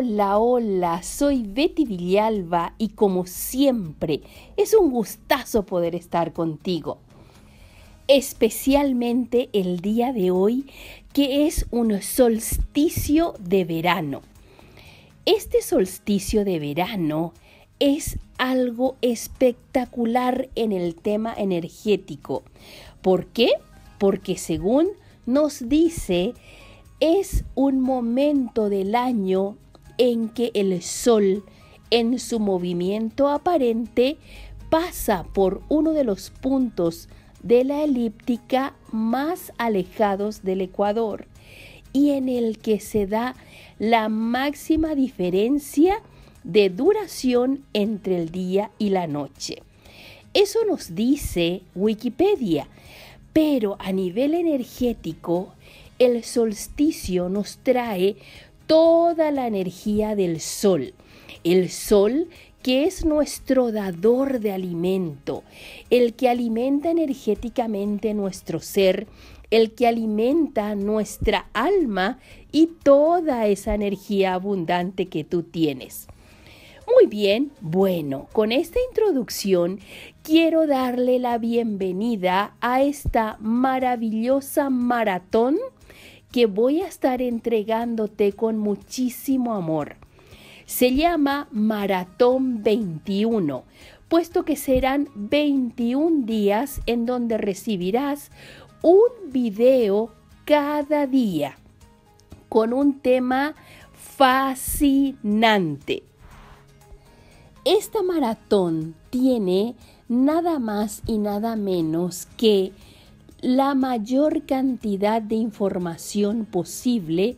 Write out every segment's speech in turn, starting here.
Hola, hola, soy Betty Villalba y como siempre es un gustazo poder estar contigo. Especialmente el día de hoy que es un solsticio de verano. Este solsticio de verano es algo espectacular en el tema energético. ¿Por qué? Porque según nos dice, es un momento del año en que el Sol, en su movimiento aparente, pasa por uno de los puntos de la elíptica más alejados del ecuador y en el que se da la máxima diferencia de duración entre el día y la noche. Eso nos dice Wikipedia, pero a nivel energético, el solsticio nos trae toda la energía del sol. El sol que es nuestro dador de alimento, el que alimenta energéticamente nuestro ser, el que alimenta nuestra alma y toda esa energía abundante que tú tienes. Muy bien, bueno, con esta introducción quiero darle la bienvenida a esta maravillosa maratón que voy a estar entregándote con muchísimo amor. Se llama Maratón 21, puesto que serán 21 días en donde recibirás un video cada día con un tema fascinante. Esta maratón tiene nada más y nada menos que la mayor cantidad de información posible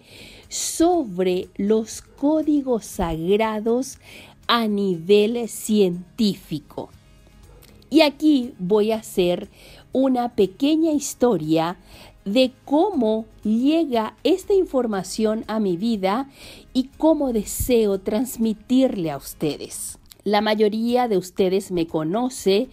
sobre los códigos sagrados a nivel científico. Y aquí voy a hacer una pequeña historia de cómo llega esta información a mi vida y cómo deseo transmitirle a ustedes. La mayoría de ustedes me conoce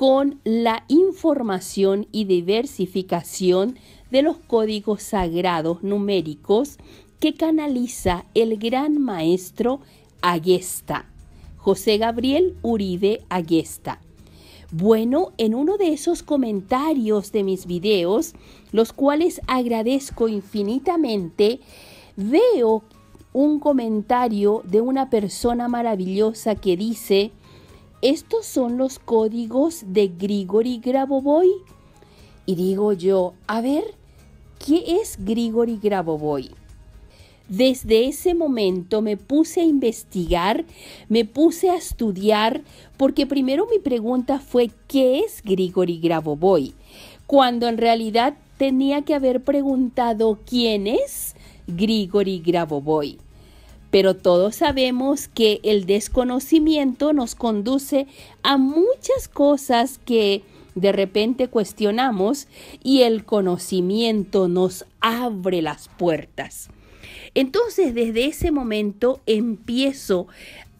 con la información y diversificación de los códigos sagrados numéricos que canaliza el gran maestro Agesta, José Gabriel Uribe Agesta. Bueno, en uno de esos comentarios de mis videos, los cuales agradezco infinitamente, veo un comentario de una persona maravillosa que dice, estos son los códigos de Grigori Grabovoi. Y digo yo, a ver, ¿qué es Grigori Grabovoi? Desde ese momento me puse a investigar, me puse a estudiar, porque primero mi pregunta fue ¿qué es Grigori Grabovoi? Cuando en realidad tenía que haber preguntado ¿quién es Grigori Grabovoi? Pero todos sabemos que el desconocimiento nos conduce a muchas cosas que de repente cuestionamos y el conocimiento nos abre las puertas. Entonces desde ese momento empiezo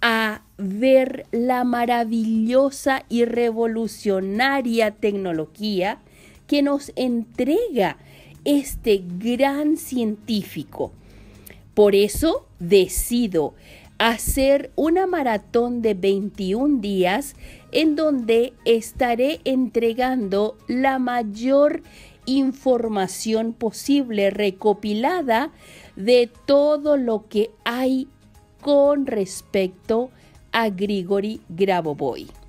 a ver la maravillosa y revolucionaria tecnología que nos entrega este gran científico por eso decido hacer una maratón de 21 días en donde estaré entregando la mayor información posible recopilada de todo lo que hay con respecto a Grigori Grabovoi.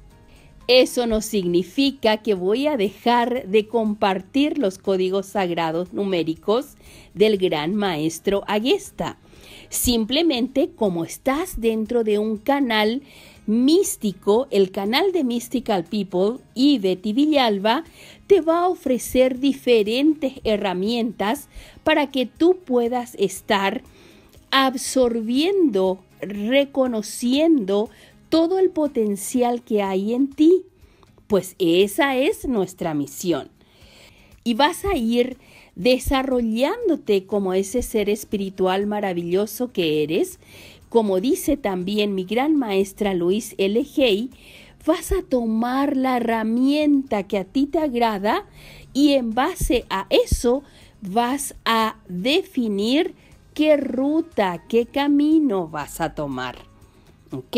Eso no significa que voy a dejar de compartir los códigos sagrados numéricos del gran maestro Agesta. Simplemente como estás dentro de un canal místico, el canal de Mystical People y Betty Villalba te va a ofrecer diferentes herramientas para que tú puedas estar absorbiendo, reconociendo todo el potencial que hay en ti. Pues esa es nuestra misión. Y vas a ir desarrollándote como ese ser espiritual maravilloso que eres. Como dice también mi gran maestra Luis L. Hay, vas a tomar la herramienta que a ti te agrada y en base a eso vas a definir qué ruta, qué camino vas a tomar. ¿Ok?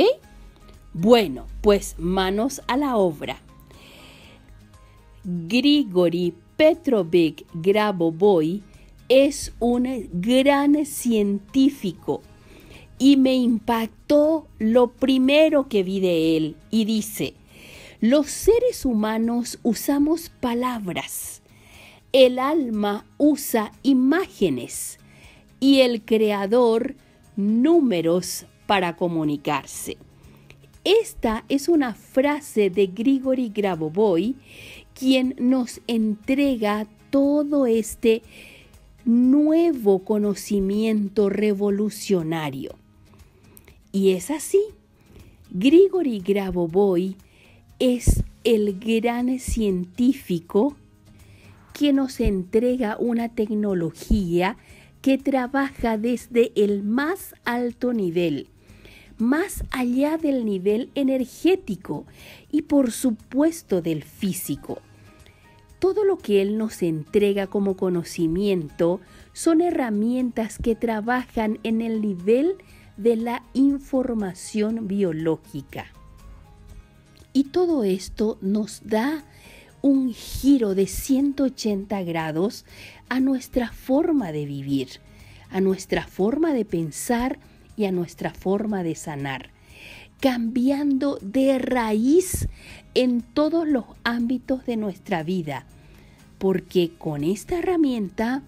Bueno, pues manos a la obra. Grigori Petrovich Grabovoi es un gran científico y me impactó lo primero que vi de él y dice, los seres humanos usamos palabras, el alma usa imágenes y el creador números para comunicarse. Esta es una frase de Grigori Grabovoi, quien nos entrega todo este nuevo conocimiento revolucionario. Y es así. Grigori Grabovoi es el gran científico que nos entrega una tecnología que trabaja desde el más alto nivel más allá del nivel energético y por supuesto del físico. Todo lo que Él nos entrega como conocimiento son herramientas que trabajan en el nivel de la información biológica. Y todo esto nos da un giro de 180 grados a nuestra forma de vivir, a nuestra forma de pensar y a nuestra forma de sanar, cambiando de raíz en todos los ámbitos de nuestra vida, porque con esta herramienta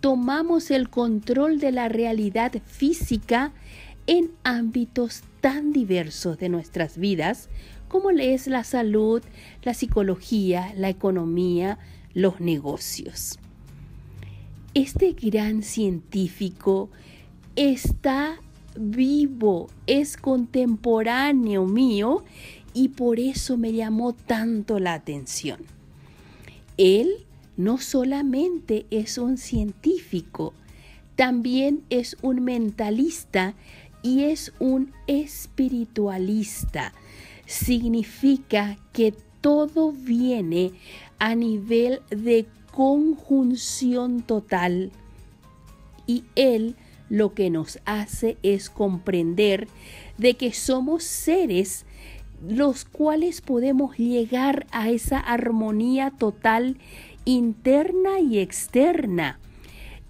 tomamos el control de la realidad física en ámbitos tan diversos de nuestras vidas como es la salud, la psicología, la economía, los negocios. Este gran científico está vivo, es contemporáneo mío y por eso me llamó tanto la atención. Él no solamente es un científico, también es un mentalista y es un espiritualista. Significa que todo viene a nivel de conjunción total y él lo que nos hace es comprender de que somos seres los cuales podemos llegar a esa armonía total interna y externa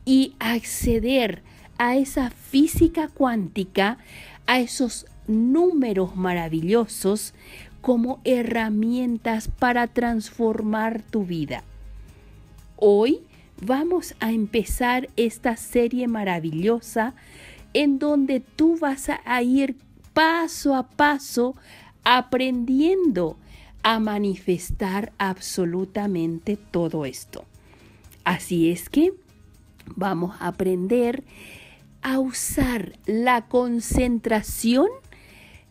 y acceder a esa física cuántica, a esos números maravillosos como herramientas para transformar tu vida. Hoy vamos a empezar esta serie maravillosa en donde tú vas a ir paso a paso aprendiendo a manifestar absolutamente todo esto. Así es que vamos a aprender a usar la concentración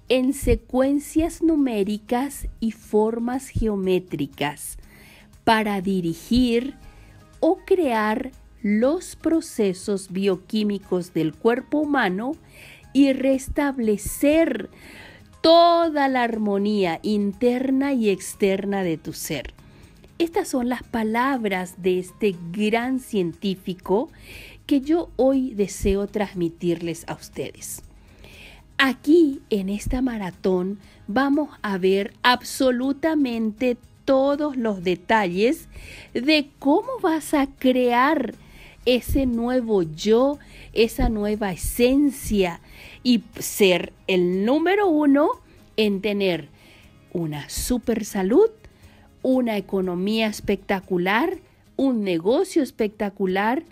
en secuencias numéricas y formas geométricas para dirigir o crear los procesos bioquímicos del cuerpo humano y restablecer toda la armonía interna y externa de tu ser. Estas son las palabras de este gran científico que yo hoy deseo transmitirles a ustedes. Aquí en esta maratón vamos a ver absolutamente todos los detalles de cómo vas a crear ese nuevo yo, esa nueva esencia y ser el número uno en tener una super salud, una economía espectacular, un negocio espectacular,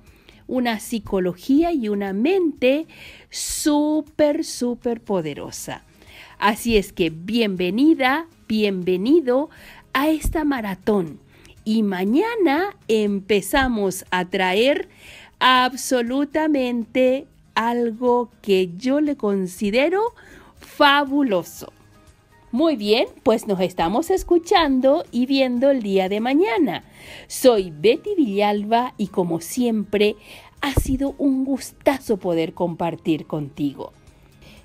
una psicología y una mente súper, súper poderosa. Así es que bienvenida, bienvenido a esta maratón y mañana empezamos a traer absolutamente algo que yo le considero fabuloso. Muy bien, pues nos estamos escuchando y viendo el día de mañana. Soy Betty Villalba y como siempre ha sido un gustazo poder compartir contigo.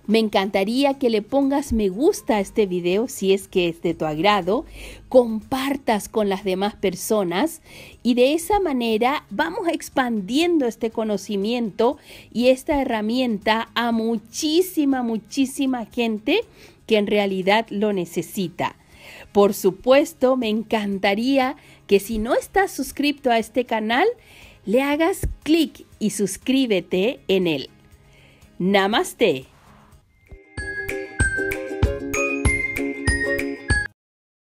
Me encantaría que le pongas me gusta a este video si es que es de tu agrado, compartas con las demás personas y de esa manera vamos expandiendo este conocimiento y esta herramienta a muchísima, muchísima gente que en realidad lo necesita. Por supuesto, me encantaría que si no estás suscrito a este canal, le hagas clic y suscríbete en él. Namaste.